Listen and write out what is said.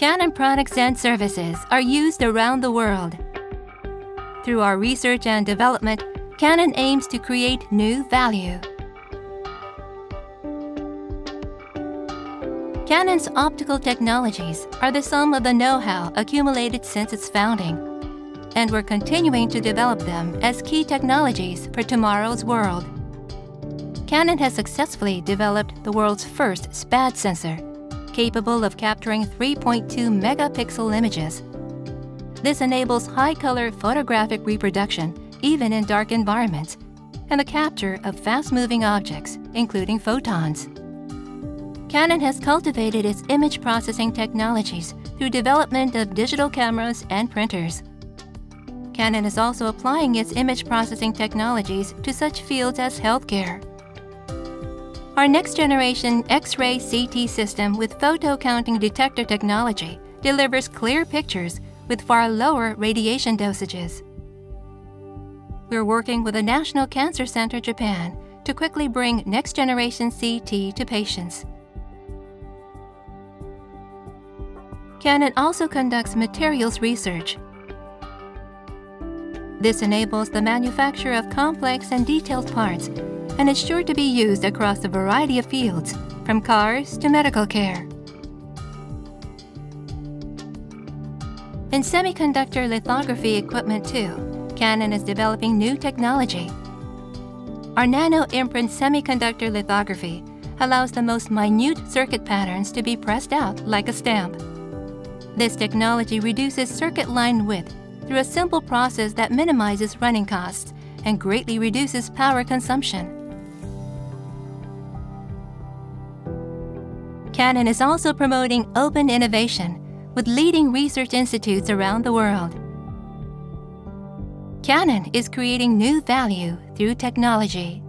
Canon products and services are used around the world. Through our research and development, Canon aims to create new value. Canon's optical technologies are the sum of the know-how accumulated since its founding, and we're continuing to develop them as key technologies for tomorrow's world. Canon has successfully developed the world's first SPAD sensor, capable of capturing 3.2 megapixel images. This enables high-color photographic reproduction even in dark environments, and the capture of fast-moving objects, including photons. Canon has cultivated its image processing technologies through development of digital cameras and printers. Canon is also applying its image processing technologies to such fields as healthcare. Our next generation X ray CT system with photon counting detector technology delivers clear pictures with far lower radiation dosages. We're working with the National Cancer Center Japan to quickly bring next generation CT to patients. Canon also conducts materials research. This enables the manufacture of complex and detailed parts and is sure to be used across a variety of fields, from cars to medical care. In semiconductor lithography equipment too, Canon is developing new technology. Our nano imprint semiconductor lithography allows the most minute circuit patterns to be pressed out like a stamp. This technology reduces circuit line width through a simple process that minimizes running costs and greatly reduces power consumption. Canon is also promoting open innovation with leading research institutes around the world. Canon is creating new value through technology.